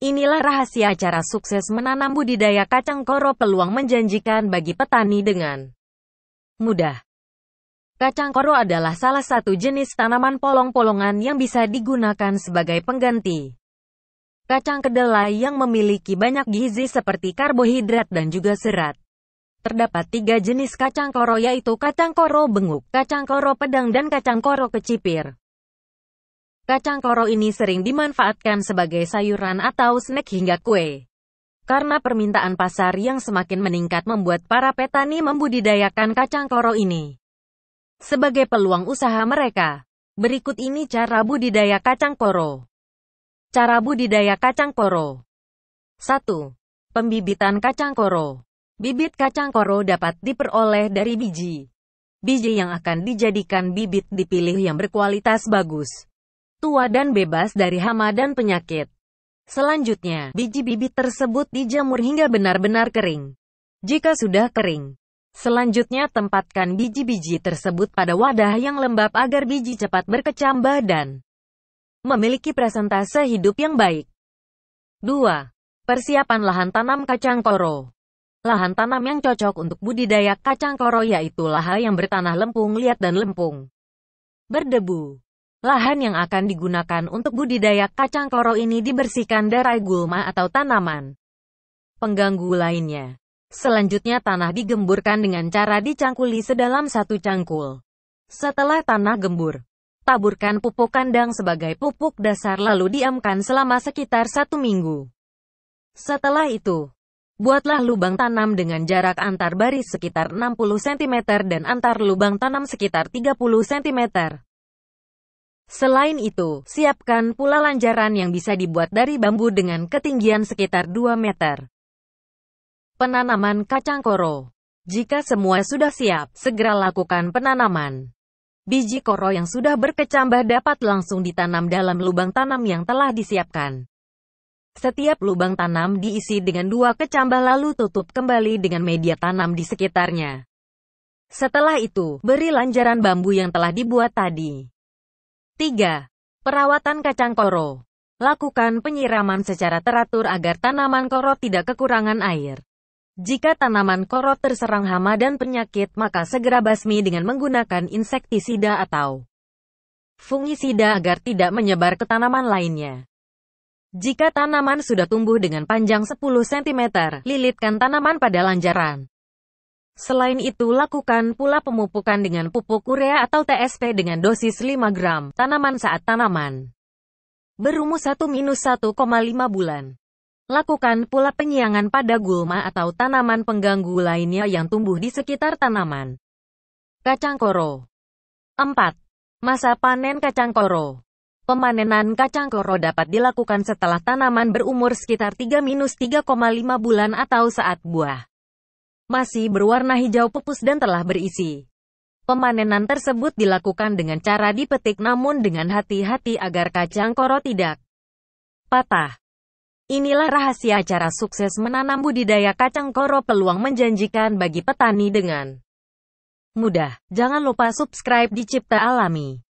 Inilah rahasia cara sukses menanam budidaya kacang koro peluang menjanjikan bagi petani dengan mudah. Kacang koro adalah salah satu jenis tanaman polong-polongan yang bisa digunakan sebagai pengganti. Kacang kedelai yang memiliki banyak gizi seperti karbohidrat dan juga serat. Terdapat tiga jenis kacang koro yaitu kacang koro benguk, kacang koro pedang dan kacang koro kecipir. Kacang koro ini sering dimanfaatkan sebagai sayuran atau snack hingga kue. Karena permintaan pasar yang semakin meningkat membuat para petani membudidayakan kacang koro ini. Sebagai peluang usaha mereka, berikut ini cara budidaya kacang koro. Cara budidaya kacang koro 1. Pembibitan kacang koro Bibit kacang koro dapat diperoleh dari biji. Biji yang akan dijadikan bibit dipilih yang berkualitas bagus tua dan bebas dari hama dan penyakit. Selanjutnya, biji bibit tersebut dijemur hingga benar-benar kering. Jika sudah kering, selanjutnya tempatkan biji-biji tersebut pada wadah yang lembab agar biji cepat berkecambah dan memiliki presentase hidup yang baik. 2. Persiapan lahan tanam kacang koro. Lahan tanam yang cocok untuk budidaya kacang koro yaitu lahan yang bertanah lempung liat dan lempung. Berdebu. Lahan yang akan digunakan untuk budidaya kacang koro ini dibersihkan dari gulma atau tanaman pengganggu lainnya. Selanjutnya tanah digemburkan dengan cara dicangkuli sedalam satu cangkul. Setelah tanah gembur, taburkan pupuk kandang sebagai pupuk dasar lalu diamkan selama sekitar satu minggu. Setelah itu, buatlah lubang tanam dengan jarak antar baris sekitar 60 cm dan antar lubang tanam sekitar 30 cm. Selain itu, siapkan pula lanjaran yang bisa dibuat dari bambu dengan ketinggian sekitar 2 meter. Penanaman kacang koro Jika semua sudah siap, segera lakukan penanaman. Biji koro yang sudah berkecambah dapat langsung ditanam dalam lubang tanam yang telah disiapkan. Setiap lubang tanam diisi dengan dua kecambah lalu tutup kembali dengan media tanam di sekitarnya. Setelah itu, beri lanjaran bambu yang telah dibuat tadi. 3. Perawatan kacang koro. Lakukan penyiraman secara teratur agar tanaman koro tidak kekurangan air. Jika tanaman koro terserang hama dan penyakit, maka segera basmi dengan menggunakan insektisida atau fungisida agar tidak menyebar ke tanaman lainnya. Jika tanaman sudah tumbuh dengan panjang 10 cm, lilitkan tanaman pada lanjaran. Selain itu lakukan pula pemupukan dengan pupuk urea atau TSP dengan dosis 5 gram tanaman saat tanaman berumur 1-1,5 bulan. Lakukan pula penyiangan pada gulma atau tanaman pengganggu lainnya yang tumbuh di sekitar tanaman. Kacang koro 4. Masa panen kacang koro Pemanenan kacang koro dapat dilakukan setelah tanaman berumur sekitar 3-3,5 bulan atau saat buah masih berwarna hijau pupus dan telah berisi. Pemanenan tersebut dilakukan dengan cara dipetik namun dengan hati-hati agar kacang koro tidak patah. Inilah rahasia cara sukses menanam budidaya kacang koro peluang menjanjikan bagi petani dengan mudah. Jangan lupa subscribe di Cipta Alami.